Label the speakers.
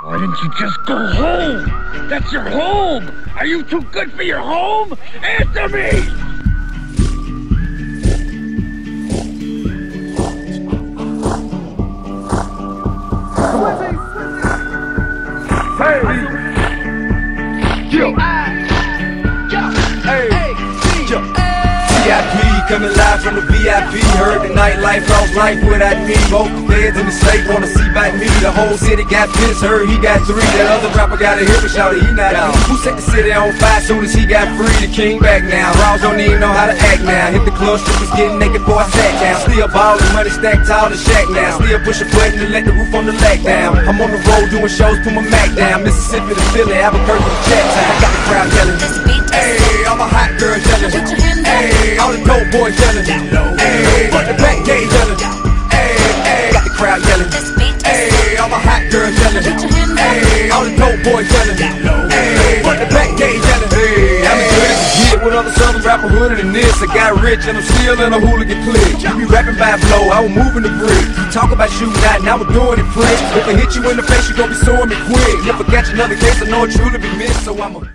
Speaker 1: Why didn't you just go home? That's your home! Are you too good for your home? Answer me!
Speaker 2: coming live from the VIP. Heard the nightlife, lost life without me. Both feds and the state wanna see back me. The whole city got pissed, heard he got three. That other rapper got a hit, but shout he not out. Who set the city on fire soon as he got free? The king back now. Raws don't even know how to act now. Hit the club, strippers getting naked before I sat down. Still ballin', money stacked tall the shack now. Still push a button and let the roof on the leg down. I'm on the road doing shows, put my Mac down. Mississippi to Philly, Albuquerque to Chat Town. I got the crowd yelling. Hey, I'm a hot girl yelling. Hey, all the dope boys yelling. Crowd yelling. Hey, all the hot girls yelling. Hey, all the dope boys yelling. Hey, but the back gate yelling. Hey, I'm as good as get with other southern rapper hooded than this. I got rich and I'm still in a hooligan clique. You be rapping by flow, I was moving the brick. You talk about shooting out, now we're doing it quick. If I hit you in the face, you gon' be suing me quick. Never catch another case, I know it truly be missed, so I'm a